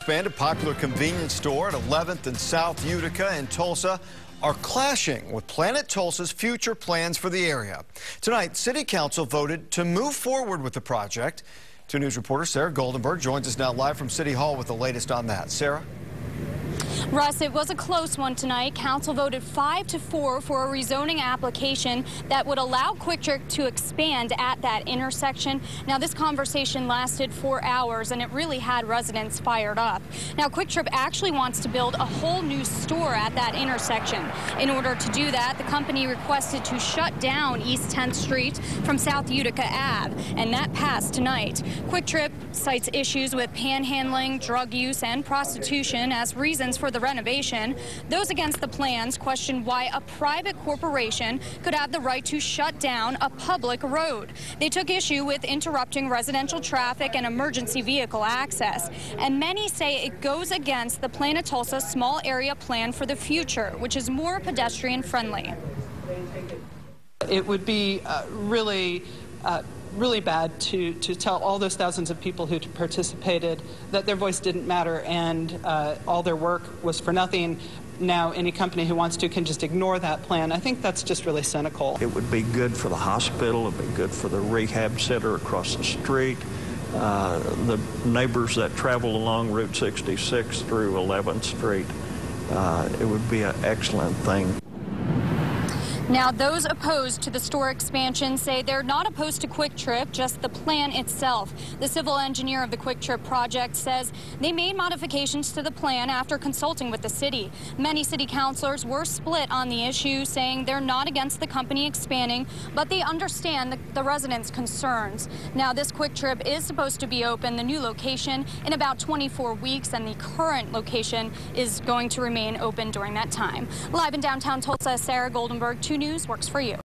Expanded popular convenience store at 11th and South Utica in Tulsa are clashing with PLANiTULSA's future plans for the area. Tonight, City Council voted to move forward with the project. 2 News reporter Sarah Goldenberg joins us now live from City Hall with the latest on that. Sarah? Russ, it was a close one tonight. Council voted 5 to 4 for a rezoning application that would allow QuikTrip to expand at that intersection. Now, this conversation lasted four hours, and it really had residents fired up. Now, QuikTrip actually wants to build a whole new store at that intersection. In order to do that, the company requested to shut down East 10th Street from South Utica Ave, and that passed tonight. QuikTrip cites issues with panhandling, drug use, and prostitution as reasons for the renovation. Those against the plans question why a private corporation could have the right to shut down a public road. They took issue with interrupting residential traffic and emergency vehicle access. And many say it goes against the Plan PLANiTULSA small area plan for the future, which is more pedestrian friendly. It would be uh, really uh, really bad to, to tell all those thousands of people who participated that their voice didn't matter and uh, all their work was for nothing. Now, any company who wants to can just ignore that plan. I think that's just really cynical. It would be good for the hospital, it would be good for the rehab center across the street. Uh, the neighbors that travel along Route 66 through 11th Street, uh, it would be an excellent thing. Now, those opposed to the store expansion say they're not opposed to QuikTrip, just the plan itself. The civil engineer of the QuikTrip project says they made modifications to the plan after consulting with the city. Many city councilors were split on the issue, saying they're not against the company expanding, but they understand the, the residents' concerns. Now, this QuikTrip is supposed to be open, the new location, in about 24 weeks, and the current location is going to remain open during that time. Live in downtown Tulsa, Sarah Goldenberg, 2 News works for you.